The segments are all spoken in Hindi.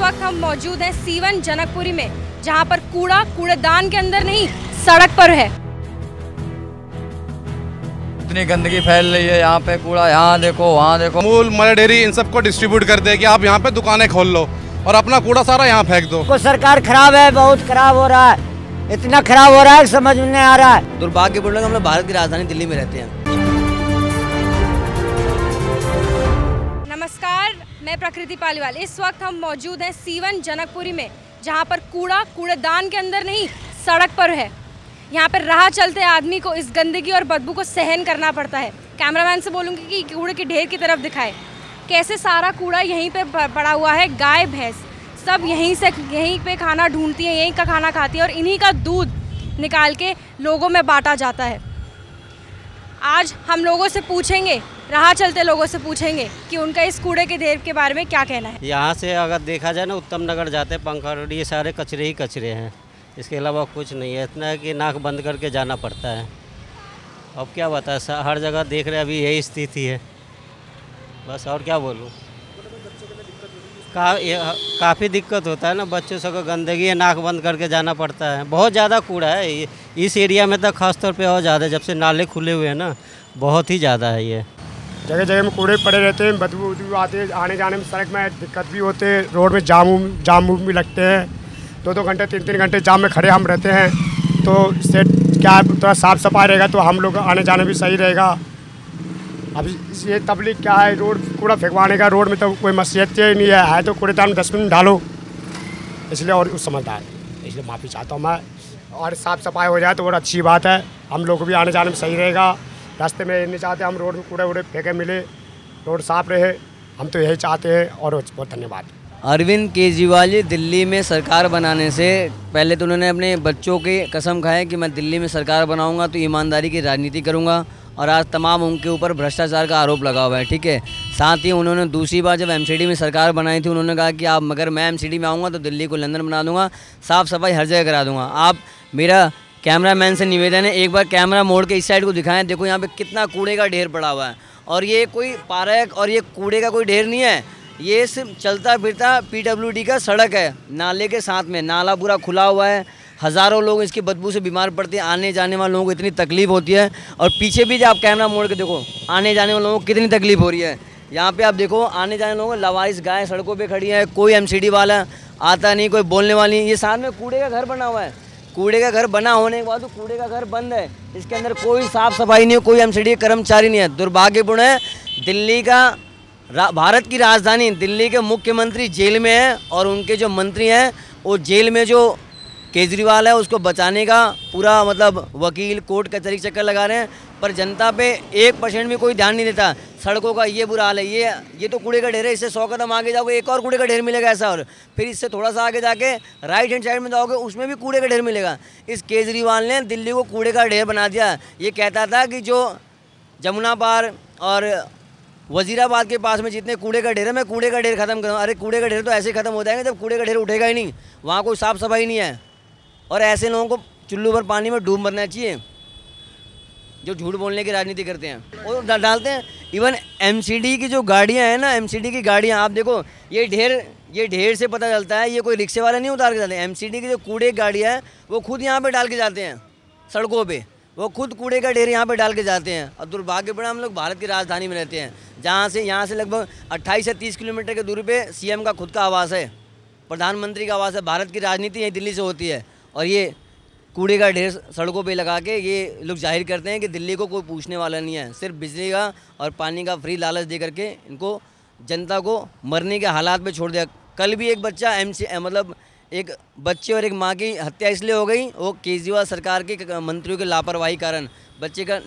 वक्त हम मौजूद हैं सीवन जनकपुरी में जहाँ पर कूड़ा कूड़ेदान के अंदर नहीं सड़क पर है। इतनी गंदगी फैल रही है यहाँ पे कूड़ा यहाँ देखो वहाँ देखो। मूल डेयरी इन सबको डिस्ट्रीब्यूट कर दे कि आप यहाँ पे दुकानें खोल लो और अपना कूड़ा सारा यहाँ फेंक दो। को सरकार खराब है बहुत खराब हो रहा है। इतना खराब हो रहा है समझ में नहीं आ रहा है। दुर्भाग्यपूर्ण है हम लोग भारत की राजधानी दिल्ली में रहते हैं। नमस्कार मैं प्रकृति पालीवाल। इस वक्त हम मौजूद हैं सीवन जनकपुरी में, जहाँ पर कूड़ा कूड़ेदान के अंदर नहीं, सड़क पर है। यहाँ पर राह चलते आदमी को इस गंदगी और बदबू को सहन करना पड़ता है। कैमरामैन से बोलूँगी कि कूड़े के ढेर की तरफ़ दिखाए। कैसे सारा कूड़ा यहीं पे प- पड़ा हुआ है? गाय, भैंस, सब यहीं से, यहीं पे खाना ढूंढती है, यहीं का खाना खाती है और इन्हीं का दूध निकाल के लोगों में बांटा जाता है। आज हम लोगों से पूछेंगे राह चलते लोगों से पूछेंगे कि उनका इस कूड़े के ढेर के बारे में क्या कहना है। यहाँ से अगर देखा जाए ना उत्तम नगर जाते पंखा रोड ये सारे कचरे ही कचरे हैं। इसके अलावा कुछ नहीं है इतना है कि नाक बंद करके जाना पड़ता है। अब क्या बता सा- हर जगह देख रहे अभी यही स्थिति है। बस और क्या बोलूँ। का, काफ़ी दिक्कत होता है ना बच्चों सबको गंदगी है नाक बंद करके जाना पड़ता है। बहुत ज़्यादा कूड़ा है इस एरिया में तो खासतौर पे और ज़्यादा जब से नाले खुले हुए हैं ना बहुत ही ज़्यादा है ये। जगह जगह में कूड़े पड़े रहते हैं, बदबू उदबू आते हैं, आने जाने में सड़क में दिक्कत भी होते हैं, रोड में जाम जाम भी लगते हैं। दो दो घंटे, तीन तीन घंटे जाम में खड़े हम रहते हैं तो इससे क्या थोड़ा साफ़ सफ़ाई रहेगा तो हम लोग आने जाने भी सही रहेगा। अब ये तबलीग क्या है, रोड कूड़ा फेंकवाने का, रोड में तो कोई मसीहत ही नहीं है है तो कूड़ेदान में डस्टबिन डालो। इसलिए और समझदार इसलिए माफ़ी चाहता हूँ मैं, और साफ़ सफ़ाई हो जाए तो और अच्छी बात है, हम लोग भी आने जाने में सही रहेगा। रास्ते में नहीं चाहते, हम रोड में कूड़े वूड़े फेंके मिले, रोड साफ़ रहे, हम तो यही चाहते हैं और बहुत धन्यवाद। अरविंद केजरीवाल जी, दिल्ली में सरकार बनाने से पहले तो उन्होंने अपने बच्चों की कसम खाए कि मैं दिल्ली में सरकार बनाऊँगा तो ईमानदारी की राजनीति करूँगा और आज तमाम उनके ऊपर भ्रष्टाचार का आरोप लगा हुआ है, ठीक है? साथ ही उन्होंने दूसरी बार जब एमसीडी में सरकार बनाई थी, उन्होंने कहा कि आप, मगर मैं एमसीडी में आऊँगा तो दिल्ली को लंदन बना दूँगा, साफ़ सफ़ाई हर जगह करा दूँगा। आप, मेरा कैमरामैन से निवेदन है, एक बार कैमरा मोड़ के इस साइड को दिखाएँ। देखो यहाँ पे कितना कूड़े का ढेर पड़ा हुआ है। और ये कोई पार्क और ये कूड़े का कोई ढेर नहीं है। ये सिर्फ़ चलता फिरता पीडब्ल्यूडी का सड़क है, नाले के साथ में। नाला पूरा खुला हुआ है। हज़ारों लोग इसकी बदबू से बीमार पड़ते हैं। आने जाने वाले लोगों को इतनी तकलीफ़ होती है। और पीछे भी आप कैमरा मोड़ के देखो, आने जाने वाले लोगों को कितनी तकलीफ़ हो रही है। यहाँ पे आप देखो, आने जाने लोगों को लवारिस गाय सड़कों पे खड़ी है। कोई एमसीडी वाला आता नहीं, कोई बोलने वाली। ये साथ में कूड़े का घर बना हुआ है। कूड़े का घर बना होने के बाद तो कूड़े का घर बंद है। इसके अंदर कोई साफ़ सफ़ाई नहीं है, कोई एमसीडी कर्मचारी नहीं है। दुर्भाग्यपूर्ण है, दिल्ली का भारत की राजधानी, दिल्ली के मुख्यमंत्री जेल में है और उनके जो मंत्री हैं, वो जेल में जो केजरीवाल है, उसको बचाने का पूरा मतलब वकील, कोर्ट, कचहरी चक्कर लगा रहे हैं, पर जनता पे एक परसेंट भी कोई ध्यान नहीं देता। सड़कों का ये बुरा हाल है, ये ये तो कूड़े का ढेर है, इससे सौ कदम आगे जाओगे, एक और कूड़े का ढेर मिलेगा ऐसा, और फिर इससे थोड़ा सा आगे जाके राइट हैंड साइड में जाओगे, उसमें भी कूड़े का ढेर मिलेगा। इस केजरीवाल ने दिल्ली को कूड़े का ढेर बना दिया। ये कहता था कि जो जमुना पार और वजीराबाद के पास में जितने कूड़े का ढेर है, मैं कूड़े का ढेर खत्म करूँ। अरे, कूड़े का ढेर तो ऐसे खत्म हो जाएँगे जब कूड़े का ढेर उठेगा ही नहीं। वहाँ कोई साफ़ सफ़ाई नहीं है। और ऐसे लोगों को चुल्लू भर पानी में डूब मरना चाहिए, जो झूठ बोलने की राजनीति करते हैं। और डालते हैं इवन एमसीडी की जो गाड़ियाँ हैं ना एमसीडी की गाड़ियाँ, आप देखो, ये ढेर ये ढेर से पता चलता है, ये कोई रिक्शे वाले नहीं उतार के जाते। एमसीडी की जो कूड़े गाड़ियाँ हैं, वो खुद यहाँ पे डाल के जाते हैं, सड़कों पे। वो खुद कूड़े का ढेर यहाँ पे डाल के जाते हैं। और दुर्भाग्यपूर्ण हम लोग भारत की राजधानी में रहते हैं, जहाँ से, यहाँ से लगभग 28 से 30 किलोमीटर की दूरी पे सीएम का खुद का आवास है। प्रधानमंत्री का आवास है। भारत की राजनीति यही दिल्ली से होती है। और ये कूड़े का ढेर सड़कों पे लगा के ये लोग ज़ाहिर करते हैं कि दिल्ली को कोई पूछने वाला नहीं है। सिर्फ़ बिजली का और पानी का फ्री लालच दे करके इनको जनता को मरने के हालात में छोड़ दिया। कल भी एक बच्चा एम मतलब एक बच्चे और एक माँ की हत्या इसलिए हो गई, वो केजरीवाल सरकार के मंत्रियों के लापरवाही कारण। बच्चे का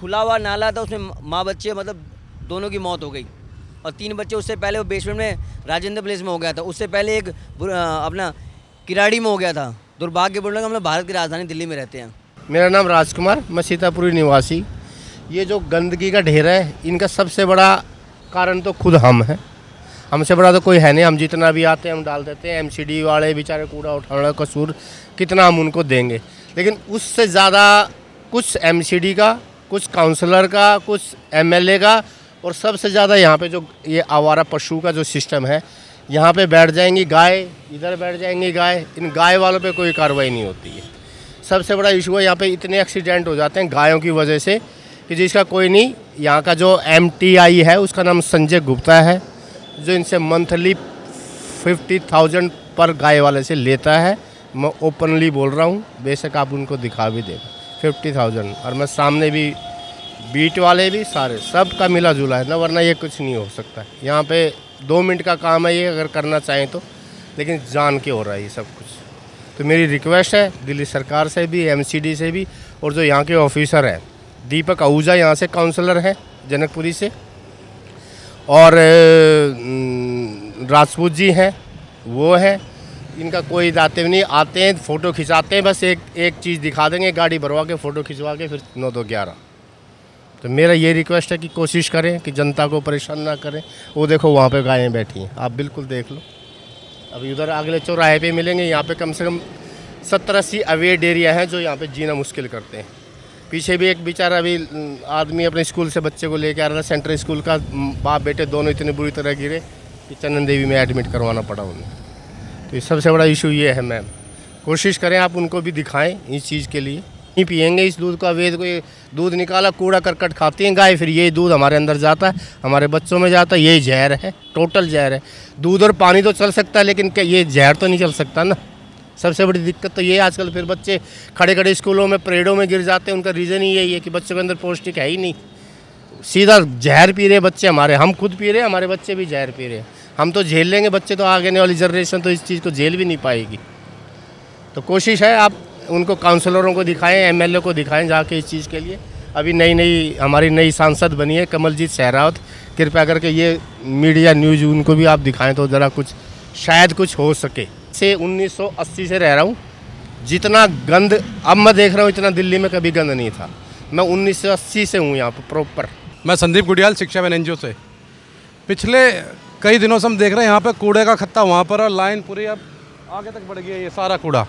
खुला हुआ नाला था, उसमें माँ बच्चे मतलब दोनों की मौत हो गई। और तीन बच्चे उससे पहले वो बेसमेंट में राजेंद्र प्लेस में हो गया था। उससे पहले एक अपना किराड़ी में हो गया था। दुर्भाग्यपूर्ण हम लोग भारत की राजधानी दिल्ली में रहते हैं। मेरा नाम राजकुमार, मैं सीतापुरी निवासी। ये जो गंदगी का ढेर है, इनका सबसे बड़ा कारण तो खुद हम हैं। हमसे बड़ा तो कोई है नहीं, हम जितना भी आते हैं, हम डाल देते हैं एमसीडी वाले बेचारे कूड़ा उठाना, कसूर, कितना हम उनको देंगे। लेकिन उससे ज़्यादा कुछ एमसीडी का, कुछ काउंसलर का, कुछ एमएलए का, और सबसे ज़्यादा यहाँ पे जो ये आवारा पशु का जो सिस्टम है यहाँ पे बैठ जाएँगी गाय, इधर बैठ जाएँगी गाय, इन गाय वालों पे कोई कार्रवाई नहीं होती है। सबसे बड़ा इशू है यहाँ पे इतने एक्सीडेंट हो जाते हैं गायों की वजह से कि जिसका कोई नहीं, यहाँ का जो एमटीआई है, उसका नाम संजय गुप्ता है, जो इनसे मंथली फिफ्टी थाउज़ेंड पर गाय वाले से लेता है। मैं ओपनली बोल रहा हूँ, बेशक आप उनको दिखा भी दें, फिफ्टी थाउज़ेंड। और मैं सामने भी, बीट वाले भी सारे सब का मिला जुला है ना, वरना ये कुछ नहीं हो सकता। यहाँ पे दो मिनट का काम है ये, अगर करना चाहें तो। लेकिन जान के हो रहा है ये सब कुछ। तो मेरी रिक्वेस्ट है, दिल्ली सरकार से भी एमसीडी से भी, और जो यहाँ के ऑफिसर हैं, दीपक आहूजा यहाँ से काउंसलर हैं, जनकपुरी से। और राजपूत जी हैं, वो हैं। इनका कोई दाते नहीं, आते हैं, फ़ोटो खिंचाते हैं, बस एक एक चीज़ दिखा देंगे, गाड़ी भरवा के, फ़ोटो खिंचवा के, फिर नौ दो ग्यारह। तो मेरा ये रिक्वेस्ट है कि कोशिश करें कि जनता को परेशान ना करें। वो देखो वहाँ पे गायें बैठी हैं। आप बिल्कुल देख लो। अभी उधर अगले चौराहे पे मिलेंगे। यहाँ पे कम से कम सत्तर अस्सी अवेड एरिया हैं जो यहाँ पे जीना मुश्किल करते हैं। पीछे भी एक बेचारा अभी आदमी अपने स्कूल से बच्चे को लेके आ रहा था। सेंट्रल स्कूल का बाप बेटे दोनों इतने बुरी तरह गिरे कि चंदन देवी में एडमिट करवाना पड़ा उन्हें। तो सबसे बड़ा इशू ये है मैम कोशिश करें आप उनको भी दिखाएँ इस चीज़ के लिए। नहीं पियेंगे इस दूध का, वेद को दूध निकाला, कूड़ा करकट खाती हैं, गाय फिर यही दूध हमारे अंदर जाता है, हमारे बच्चों में जाता है यही जहर है टोटल जहर है। दूध और पानी तो चल सकता है, लेकिन ये जहर तो नहीं चल सकता ना? सबसे बड़ी दिक्कत तो ये आजकल फिर बच्चे खड़े खड़े स्कूलों में परेडों में गिर जाते हैं, उनका रीज़न ही यही है कि बच्चों के अंदर पौष्टिक है ही नहीं। सीधा जहर पी रहे बच्चे हमारे, हम खुद पी रहे हैं, हमारे बच्चे भी जहर पी रहे हैं। हम तो झेल लेंगे, बच्चे तो आगे आने वाली जनरेशन तो इस चीज़ को झेल भी नहीं पाएगी। तो कोशिश है, आप उनको काउंसलरों को दिखाएँ एमएलए को दिखाएँ जाके इस चीज़ के लिए। अभी नई नई, हमारी नई सांसद बनी है कमलजीत सहरावत। कृपया करके ये मीडिया न्यूज़ उनको भी आप दिखाएँ तो ज़रा कुछ, शायद कुछ हो सके। से 1980 से रह रहा हूँ। जितना गंद, अब मैं देख रहा हूँ इतना दिल्ली में कभी गंद नहीं था। मैं 1980 से हूँ यहाँ पर प्रॉपर मैं संदीप गुडियाल, शिक्षा वन एन से। पिछले कई दिनों से हम देख रहे हैं, यहाँ पर कूड़े का खत्ता वहाँ पर और लाइन पूरी अब आगे तक बढ़ है ये सारा कूड़ा।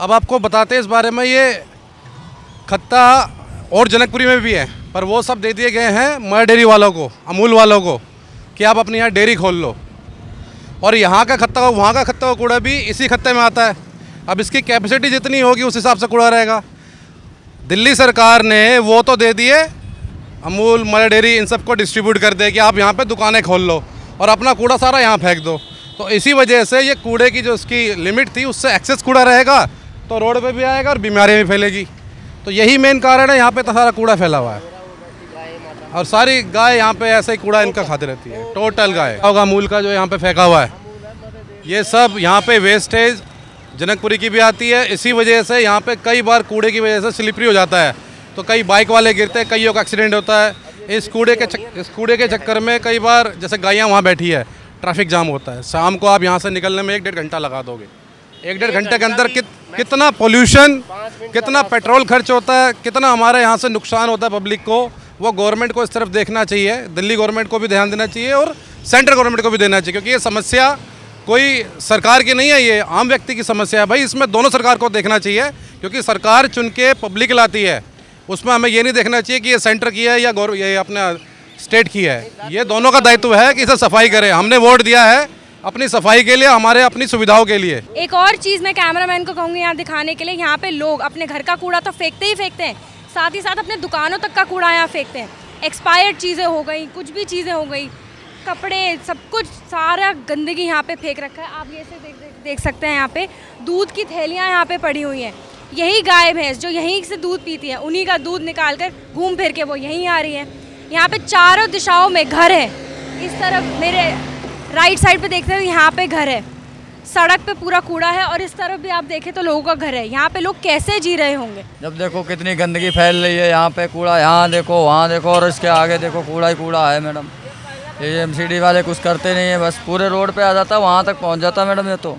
अब आपको बताते हैं इस बारे में, ये खत्ता और जनकपुरी में भी है, पर वो सब दे दिए गए हैं मर डेयरी वालों को, अमूल वालों को, कि आप अपने यहाँ डेयरी खोल लो। और यहाँ का खत्ता हो वहाँ का खत्ता कूड़ा भी इसी खत्ते में आता है। अब इसकी कैपेसिटी जितनी होगी, उस हिसाब से कूड़ा रहेगा। दिल्ली सरकार ने वो तो दे दिए, अमूल, मर डेयरी इन सबको डिस्ट्रीब्यूट कर दे, कि आप यहाँ पे दुकानें खोल लो और अपना कूड़ा सारा यहाँ फेंक दो। तो इसी वजह से ये कूड़े की जो उसकी लिमिट थी, उससे एक्सेस कूड़ा रहेगा। तो रोड पे भी आएगा और बीमारियाँ भी फैलेगी। तो यही मेन कारण है यहाँ पे तो सारा कूड़ा फैला हुआ है। और सारी गाय यहाँ पे ऐसे ही कूड़ा इनका खाती रहती है। टोटल गाय। होगा अमूल का जो यहाँ पे फेंका हुआ है। ये सब यहाँ पे वेस्टेज जनकपुरी की भी आती है। इसी वजह से यहाँ पे कई बार कूड़े की वजह से स्लिपरी हो जाता है। तो कई बाइक वाले गिरते हैं कईयों का एक्सीडेंट होता है। इस कूड़े के चक, इस कूड़े के चक्कर में कई बार जैसे गायें वहाँ बैठी है ट्रैफ़िक जाम होता है। शाम को आप यहाँ से निकलने में एक डेढ़ घंटा लगा दोगे। एक डेढ़ घंटे के अंदर कित, कितना पोल्यूशन कितना पेट्रोल खर्च होता है कितना हमारे यहाँ से नुकसान होता है पब्लिक को वो गवर्नमेंट को इस तरफ़ देखना चाहिए दिल्ली गवर्नमेंट को भी ध्यान देना चाहिए और सेंट्रल गवर्नमेंट को भी देना चाहिए क्योंकि ये समस्या कोई सरकार की नहीं है ये आम व्यक्ति की समस्या है। भाई इसमें दोनों सरकार को देखना चाहिए क्योंकि सरकार चुन के पब्लिक लाती है। उसमें हमें ये नहीं देखना चाहिए कि ये सेंटर की है या गौर ये अपना स्टेट की है। ये दोनों का दायित्व है कि इसे सफ़ाई करें। हमने वोट दिया है अपनी सफ़ाई के लिए हमारे अपनी सुविधाओं के लिए। एक और चीज़ मैं कैमरामैन को कहूँगी यहाँ दिखाने के लिए यहाँ पे लोग अपने घर का कूड़ा तो फेंकते ही फेंकते हैं साथ ही साथ अपने दुकानों तक का कूड़ा यहाँ फेंकते हैं। एक्सपायर्ड चीज़ें हो गई कुछ भी चीज़ें हो गई कपड़े सब कुछ सारा गंदगी यहाँ पे फेंक रखा है। आप ये से देख, देख, देख सकते हैं यहाँ पे दूध की थैलियाँ यहाँ पे पड़ी हुई हैं। यही गाय भैंस जो यहीं से दूध पीती है उन्हीं का दूध निकाल कर घूम फिर के वो यहीं आ रही है। यहाँ पे चारों दिशाओं में घर है। इस तरफ़ मेरे राइट साइड पे देखते हैं यहाँ पे घर है। सड़क पे पूरा कूड़ा है और इस तरफ़ भी आप देखें तो लोगों का घर है। यहाँ पे लोग कैसे जी रहे होंगे? जब देखो कितनी गंदगी फैल रही है यहाँ पे कूड़ा यहाँ देखो वहाँ देखो और इसके आगे देखो कूड़ा ही कूड़ा है मैडम। ये एमसीडी वाले कुछ करते नहीं है बस पूरे रोड पे आ जाता वहाँ तक पहुँच जाता मैडम ये तो।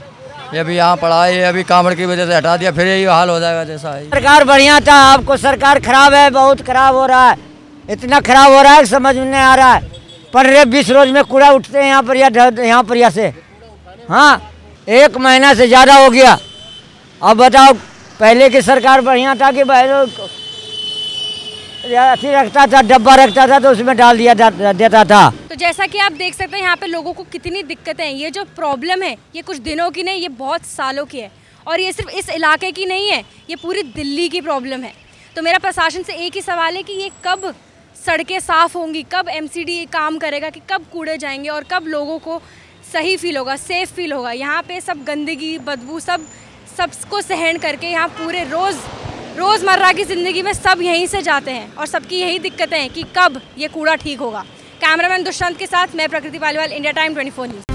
ये अभी यहाँ पड़ा है ये अभी कामड़ की वजह से हटा दिया फिर यही हाल हो जाएगा जैसा है। सरकार बढ़िया था आपको सरकार खराब है बहुत खराब हो रहा है। इतना खराब हो रहा है समझ में नहीं आ रहा है। पंद्रह बीस रोज में कूड़ा उठते हैं यहाँ पर यहाँ पर से? हाँ एक महीना से ज़्यादा हो गया। अब बताओ, पहले की सरकार बढ़िया था कि अथी रखता था, डब्बा रखता था तो उसमें डाल दिया देता था। तो जैसा कि आप देख सकते हैं, यहाँ पे लोगों को कितनी दिक्कतें हैं। ये जो प्रॉब्लम है, ये कुछ दिनों की नहीं, ये बहुत सालों की है। और ये सिर्फ़ इस इलाके की नहीं है, ये पूरी दिल्ली की प्रॉब्लम है। तो मेरा प्रशासन से एक ही सवाल है कि ये कब सड़कें साफ़ होंगी, कब एमसीडी काम करेगा कि कब कूड़े जाएँगे और कब लोगों को सही फील होगा सेफ़ फील होगा। यहाँ पे सब गंदगी, बदबू सब, सबको सहन करके यहाँ पूरे रोज़, रोज़मर्रा की ज़िंदगी में सब यहीं से जाते हैं और सबकी यही दिक्कतें हैं कि कब ये कूड़ा ठीक होगा। कैमरामैन दुष्यंत के साथ मैं Prakriti Paliwal, India time 24 news.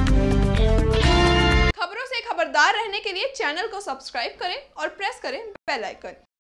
खबरों से खबरदार रहने के लिए चैनल को सब्सक्राइब करें और प्रेस करें बेल आइकन।